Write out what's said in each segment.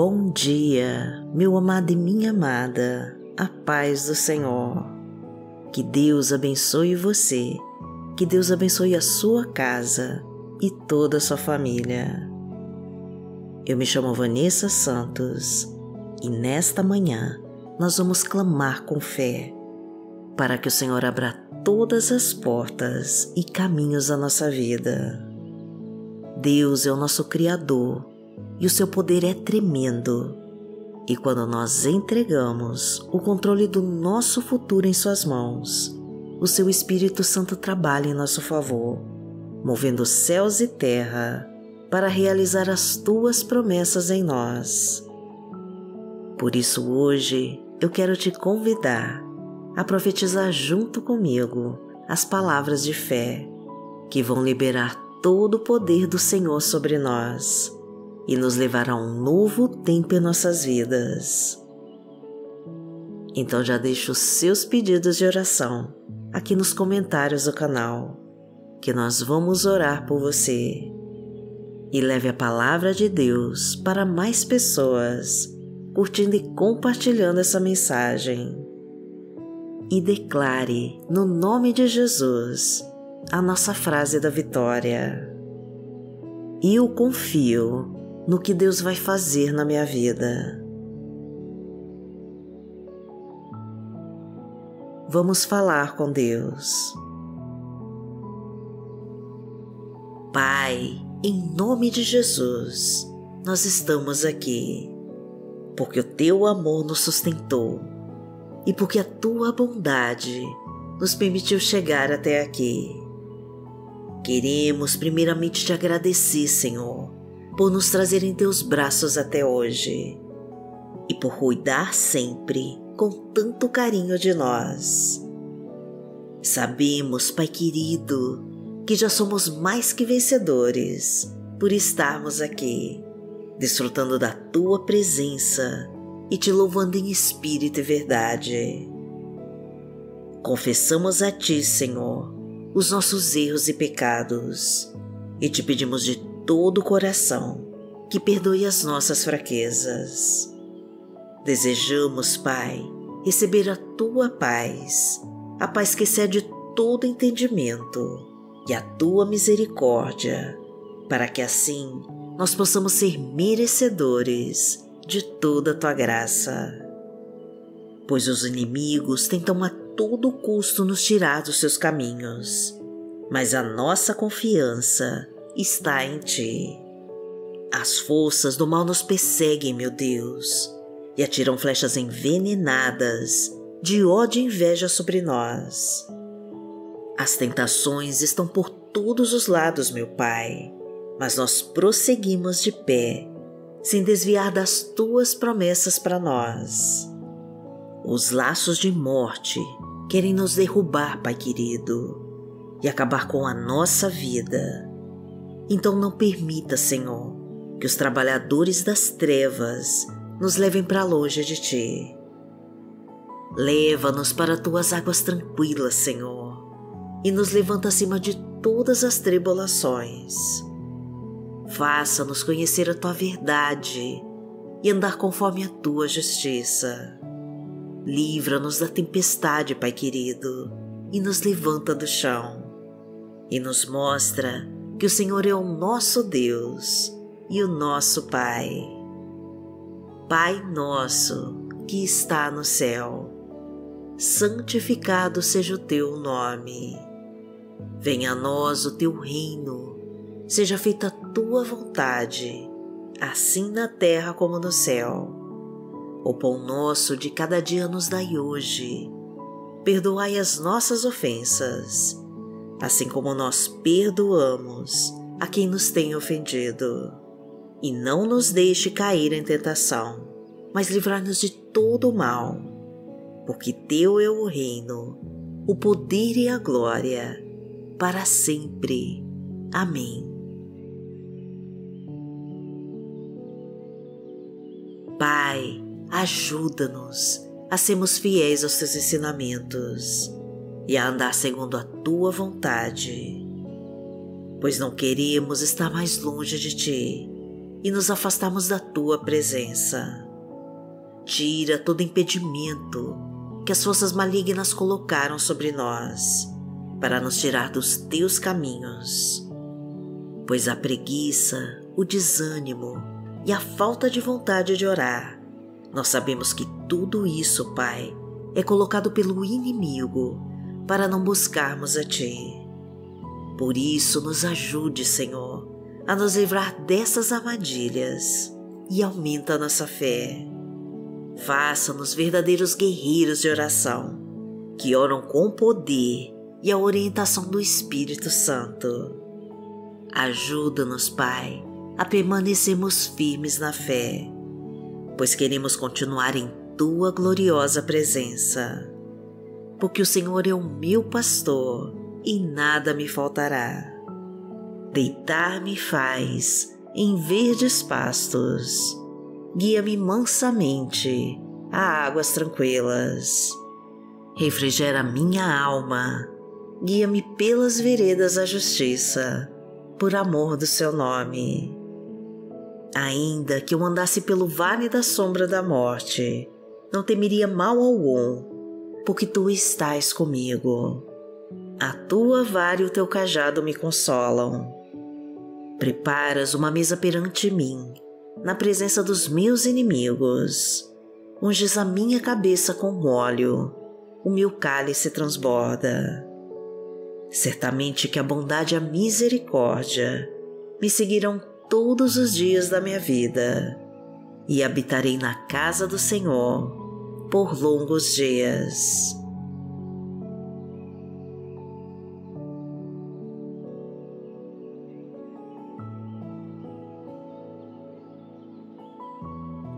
Bom dia, meu amado e minha amada, a paz do Senhor. Que Deus abençoe você, que Deus abençoe a sua casa e toda a sua família. Eu me chamo Vanessa Santos e nesta manhã nós vamos clamar com fé para que o Senhor abra todas as portas e caminhos da nossa vida. Deus é o nosso Criador e o seu poder é tremendo. E quando nós entregamos o controle do nosso futuro em Suas mãos, o Seu Espírito Santo trabalha em nosso favor, movendo céus e terra para realizar as Tuas promessas em nós. Por isso, hoje, eu quero te convidar a profetizar junto comigo as palavras de fé que vão liberar todo o poder do Senhor sobre nós e nos levar a um novo tempo em nossas vidas. Então já deixe os seus pedidos de oração aqui nos comentários do canal, que nós vamos orar por você. E leve a palavra de Deus para mais pessoas, curtindo e compartilhando essa mensagem. E declare, no nome de Jesus, a nossa frase da vitória. Eu confio no que Deus vai fazer na minha vida. Vamos falar com Deus. Pai, em nome de Jesus, nós estamos aqui porque o teu amor nos sustentou e porque a tua bondade nos permitiu chegar até aqui. Queremos primeiramente te agradecer, Senhor, por nos trazer em teus braços até hoje e por cuidar sempre com tanto carinho de nós. Sabemos, Pai querido, que já somos mais que vencedores por estarmos aqui, desfrutando da tua presença e te louvando em espírito e verdade. Confessamos a ti, Senhor, os nossos erros e pecados e te pedimos de todo o coração que perdoe as nossas fraquezas. Desejamos, Pai, receber a tua paz, a paz que excede todo entendimento e a tua misericórdia, para que assim nós possamos ser merecedores de toda a tua graça. Pois os inimigos tentam a todo custo nos tirar dos seus caminhos, mas a nossa confiança está em ti. As forças do mal nos perseguem, meu Deus, e atiram flechas envenenadas de ódio e inveja sobre nós. As tentações estão por todos os lados, meu Pai, mas nós prosseguimos de pé, sem desviar das tuas promessas para nós. Os laços de morte querem nos derrubar, Pai querido, e acabar com a nossa vida então não permita, Senhor, que os trabalhadores das trevas nos levem para longe de ti. Leva-nos para tuas águas tranquilas, Senhor, e nos levanta acima de todas as tribulações. Faça-nos conhecer a tua verdade e andar conforme a tua justiça. Livra-nos da tempestade, Pai querido, e nos levanta do chão, e nos mostra que o Senhor é o nosso Deus e o nosso Pai. Pai nosso que está no céu, santificado seja o teu nome. Venha a nós o teu reino, seja feita a tua vontade, assim na terra como no céu. O pão nosso de cada dia nos dai hoje. Perdoai as nossas ofensas assim como nós perdoamos a quem nos tem ofendido. E não nos deixe cair em tentação, mas livrar-nos de todo o mal, porque Teu é o reino, o poder e a glória, para sempre. Amém. Pai, ajuda-nos a sermos fiéis aos Teus ensinamentos e a andar segundo a tua vontade, pois não queremos estar mais longe de ti e nos afastarmos da tua presença. Tira todo impedimento que as forças malignas colocaram sobre nós para nos tirar dos teus caminhos. Pois a preguiça, o desânimo e a falta de vontade de orar, nós sabemos que tudo isso, Pai, é colocado pelo inimigo para não buscarmos a Ti. Por isso, nos ajude, Senhor, a nos livrar dessas armadilhas e aumenta a nossa fé. Faça-nos verdadeiros guerreiros de oração, que oram com poder e a orientação do Espírito Santo. Ajuda-nos, Pai, a permanecermos firmes na fé, pois queremos continuar em Tua gloriosa presença. Porque o Senhor é o meu pastor e nada me faltará. Deitar-me faz em verdes pastos, guia-me mansamente a águas tranquilas. Refrigera minha alma guia-me pelas veredas da justiça, por amor do seu nome. Ainda que eu andasse pelo vale da sombra da morte, não temeria mal algum, porque tu estás comigo. A tua vara e o teu cajado me consolam. Preparas uma mesa perante mim, na presença dos meus inimigos. Unges a minha cabeça com óleo, o meu cálice transborda. Certamente que a bondade e a misericórdia me seguirão todos os dias da minha vida e habitarei na casa do Senhor por longos dias.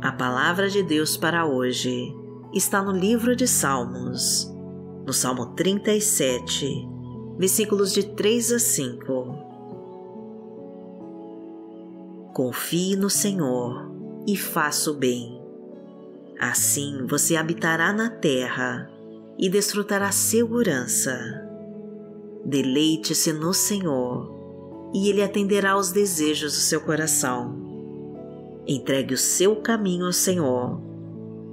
A palavra de Deus para hoje está no livro de Salmos, no Salmo 37 versículos de 3 a 5. Confie no Senhor e faça o bem. Assim você habitará na terra e desfrutará segurança. Deleite-se no Senhor e Ele atenderá aos desejos do seu coração. Entregue o seu caminho ao Senhor,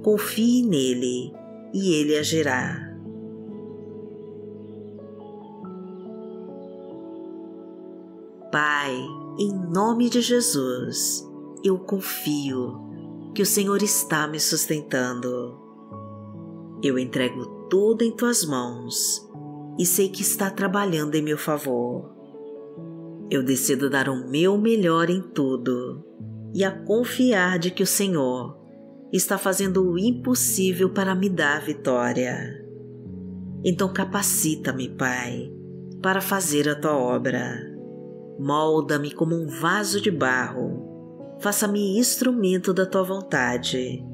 confie nele e Ele agirá. Pai, em nome de Jesus, eu confio que o Senhor está me sustentando. Eu entrego tudo em tuas mãos e sei que está trabalhando em meu favor. Eu decido dar o meu melhor em tudo e a confiar de que o Senhor está fazendo o impossível para me dar vitória. Então capacita-me, Pai, para fazer a tua obra Molda-me como um vaso de barro, faça-me instrumento da tua vontade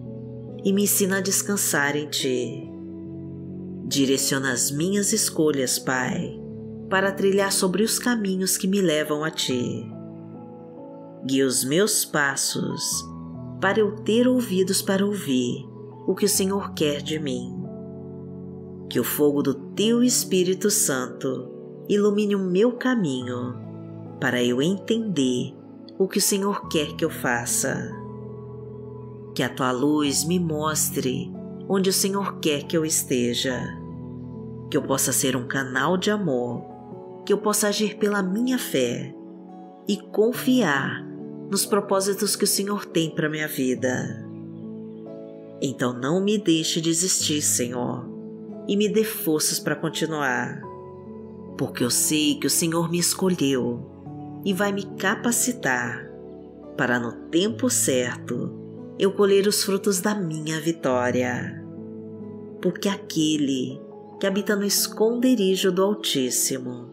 e me ensina a descansar em ti. Direciona as minhas escolhas, Pai, para trilhar sobre os caminhos que me levam a ti. Guia os meus passos para eu ter ouvidos para ouvir o que o Senhor quer de mim. Que o fogo do teu Espírito Santo ilumine o meu caminho para eu entender o que o Senhor quer que eu faça. Que a tua luz me mostre onde o Senhor quer que eu esteja. Que eu possa ser um canal de amor, que eu possa agir pela minha fé e confiar nos propósitos que o Senhor tem para minha vida. Então não me deixe desistir, Senhor, e me dê forças para continuar, porque eu sei que o Senhor me escolheu e vai me capacitar para no tempo certo eu colher os frutos da minha vitória. Porque aquele que habita no esconderijo do Altíssimo,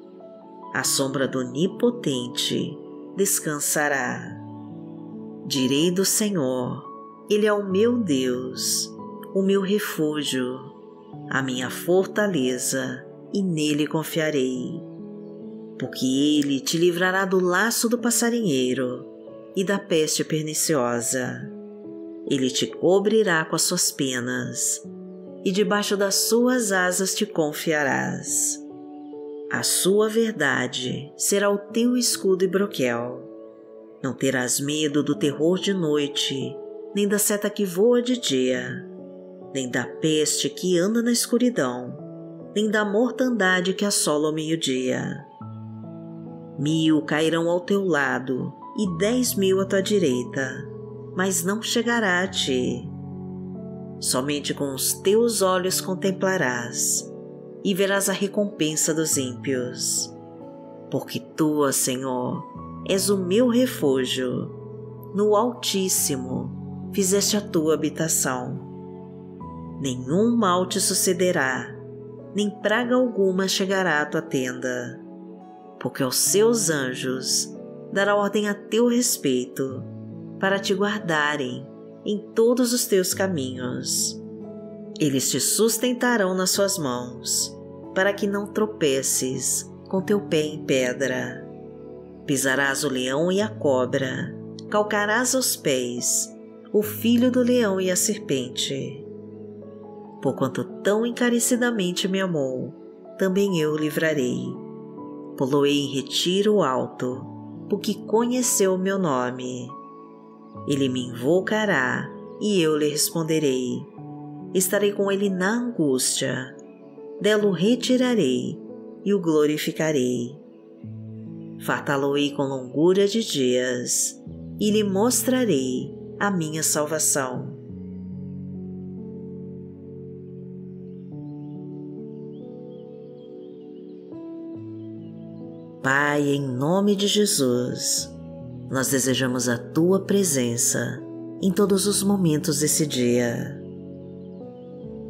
à sombra do Onipotente, descansará. Direi do Senhor, Ele é o meu Deus, o meu refúgio, a minha fortaleza, e nele confiarei porque ele te livrará do laço do passarinheiro e da peste perniciosa. Ele te cobrirá com as suas penas, e debaixo das suas asas te confiarás. A sua verdade será o teu escudo e broquel. Não terás medo do terror de noite, nem da seta que voa de dia, nem da peste que anda na escuridão, nem da mortandade que assola ao meio-dia. Mil cairão ao teu lado e dez mil à tua direita, mas não chegará a ti. Somente com os teus olhos contemplarás e verás a recompensa dos ímpios. Porque tu, Senhor, és o meu refúgio, no Altíssimo fizeste a tua habitação. Nenhum mal te sucederá, nem praga alguma chegará à tua tenda, porque aos seus anjos dará ordem a teu respeito, para te guardarem em todos os teus caminhos. Eles te sustentarão nas suas mãos, para que não tropeces com teu pé em pedra. Pisarás o leão e a cobra, calcarás aos pés o filho do leão e a serpente. Porquanto tão encarecidamente me amou, também eu o livrarei. Poloei em retiro alto, porque conheceu o meu nome. Ele me invocará e eu lhe responderei. Estarei com ele na angústia, dela o retirarei e o glorificarei. Fartá-lo-ei com longura de dias e lhe mostrarei a minha salvação. Pai, em nome de Jesus, nós desejamos a tua presença em todos os momentos desse dia.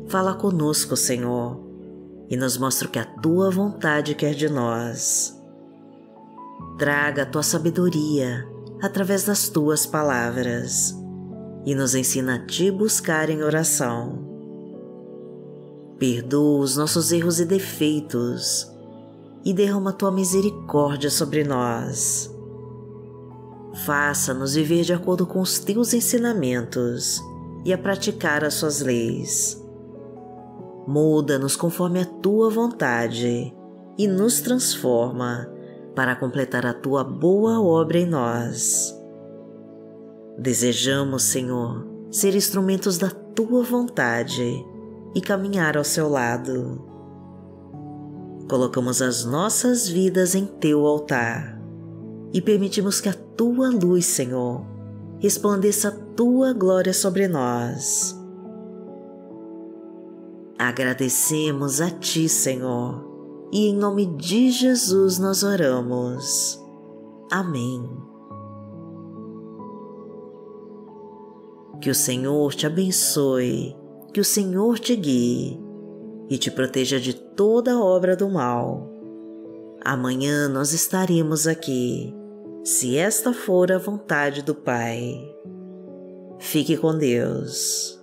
Fala conosco, Senhor, e nos mostra o que a tua vontade quer de nós. Traga a tua sabedoria através das tuas palavras e nos ensina a te buscar em oração. Perdoa os nossos erros e defeitos e derrama tua misericórdia sobre nós. Faça-nos viver de acordo com os teus ensinamentos e a praticar as suas leis. Muda-nos conforme a tua vontade e nos transforma para completar a tua boa obra em nós. Desejamos, Senhor, ser instrumentos da tua vontade e caminhar ao seu lado. Colocamos as nossas vidas em teu altar e permitimos que a tua luz, Senhor, resplandeça a tua glória sobre nós. Agradecemos a ti, Senhor e em nome de Jesus nós oramos. Amém. Que o Senhor te abençoe, que o Senhor te guie e te proteja de toda obra do mal. Amanhã nós estaremos aqui, se esta for a vontade do Pai. Fique com Deus.